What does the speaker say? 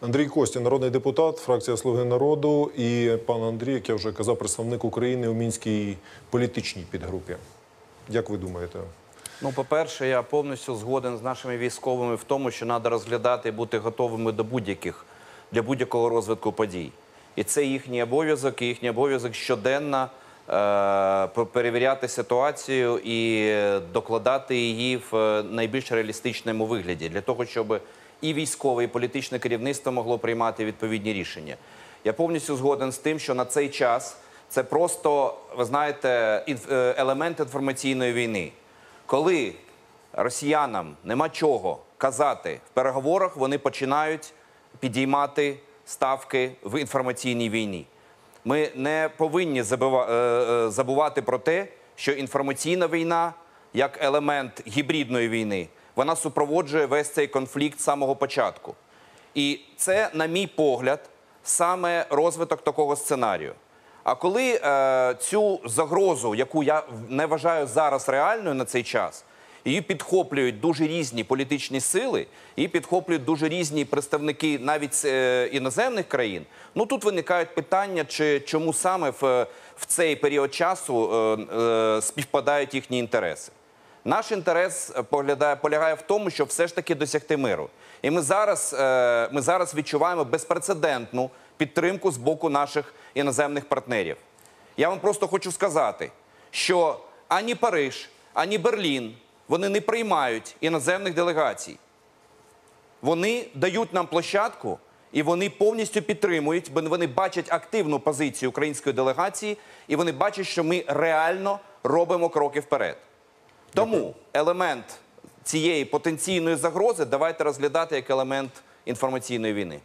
Андрій Костя, народний депутат, фракція Слуги народу, і пан Андрій, як я вже казав, представник України у мінській політичній підгрупі. Як ви думаєте? Ну, по-перше, я повністю згоден з нашими військовими в тому, що треба розглядати і бути готовими до будь-яких для будь-якого розвитку подій. І це їхній обов'язок, і їхній обов'язок щоденно е, перевіряти ситуацію і докладати її в е, найбільш реалістичному вигляді для того, щоб і військове, і політичне керівництво могло приймати відповідні рішення. Я повністю згоден з тим, що на цей час це просто, ви знаєте, е, елемент інформаційної війни. Коли росіянам нема чого казати в переговорах, вони починають підіймати ставки в інформаційній війні. Ми не повинні е, е, забувати про те, що інформаційна війна, як елемент гібридної війни, вона супроводжує весь цей конфлікт з самого початку. І це, на мій погляд, саме розвиток такого сценарію. А коли е, цю загрозу, яку я не вважаю зараз реальною на цей час, її підхоплюють дуже різні політичні сили, її підхоплюють дуже різні представники навіть е, іноземних країн. Ну тут виникають питання, чи чому саме в, в цей період часу е, е, співпадають їхні інтереси. Наш інтерес е, поглядає, полягає в тому, щоб все ж таки досягти миру. І ми зараз, е, ми зараз відчуваємо безпрецедентну підтримку з боку наших іноземних партнерів. Я вам просто хочу сказати, що ані Париж, ані Берлін вони не приймають іноземних делегацій. Вони дають нам площадку і вони повністю підтримують, бо вони бачать активну позицію української делегації, і вони бачать, що ми реально робимо кроки вперед. Тому елемент цієї потенційної загрози давайте розглядати як елемент інформаційної війни.